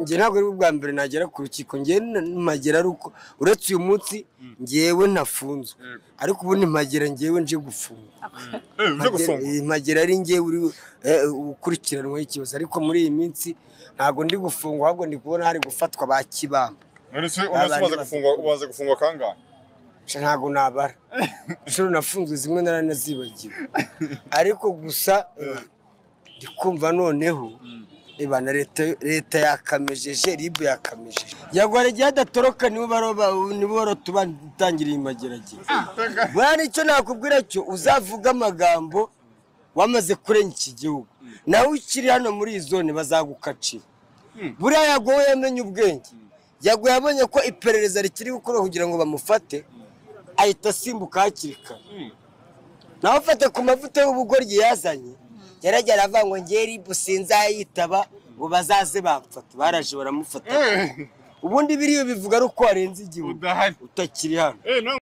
Njye ntabwo ari ubwa mbere nagera ku rukiko. Njye mpagera ari uko uretse uyu munsi njyewe ntafunzwe Yego. ariko ubundi mpagera njyewe nje gufunga Eh, uje gufungwa. Mpagera- mpagera ari njyewe uri eh, ukurikiranweho ikibazo. Ariko muri iyi minsi ntabwo ndi gufungwa ahubwo ndi kubona hari gufatwa ba kibamba. Umaze gufungwa kangahe? Ntabwo nabara. Inshuro nafunzwe zimwe naranazibagiwe ariko gusa eh, ndi kumva noneho Eba na leta leta yakamejeje ribu yakamejeje. Yagwara igihe adatoroka nibo barotubangiriye imageragere bwana icyo nakubwira cyo uzavuga amagambo wamaze kurenga iki gihugu. Nawe ukiri hano muri iyi zone bazagukacira. Buriya yagowe yamenye ubwenge. Yagowe yabonye ko iperereza rikiri gukora kugira ngo bamufate ahita asimbuka hakiri kare. Nawe afata ku mavuta y'ubugoryi yazanye yarajya aravuga ngo ngeye ribu sinzayitaba ngo bazaze bamfata. Baraje baramufata ubundi biriya bivuga ari uko warenze udahari. Utakiri hano. Eh,